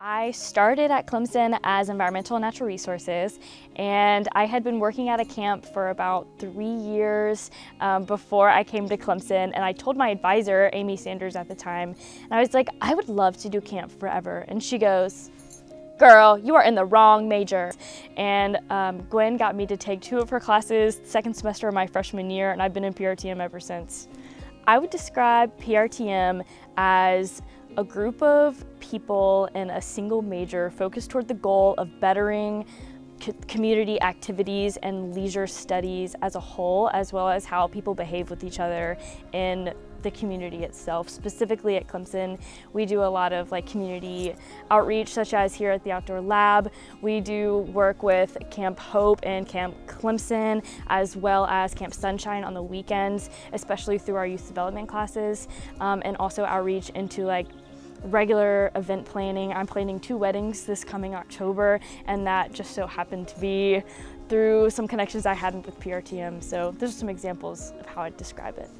I started at Clemson as environmental and natural resources and I had been working at a camp for about three years um, before I came to Clemson and I told my advisor, Amy Sanders at the time, and I was like, I would love to do camp forever. And she goes, girl, you are in the wrong major. And um, Gwen got me to take two of her classes second semester of my freshman year and I've been in PRTM ever since. I would describe PRTM as a group of people in a single major focused toward the goal of bettering community activities and leisure studies as a whole, as well as how people behave with each other in the community itself. Specifically at Clemson, we do a lot of like community outreach, such as here at the Outdoor Lab. We do work with Camp Hope and Camp Clemson, as well as Camp Sunshine on the weekends, especially through our youth development classes, um, and also outreach into like regular event planning. I'm planning two weddings this coming October and that just so happened to be through some connections I had with PRTM. So those are some examples of how I'd describe it.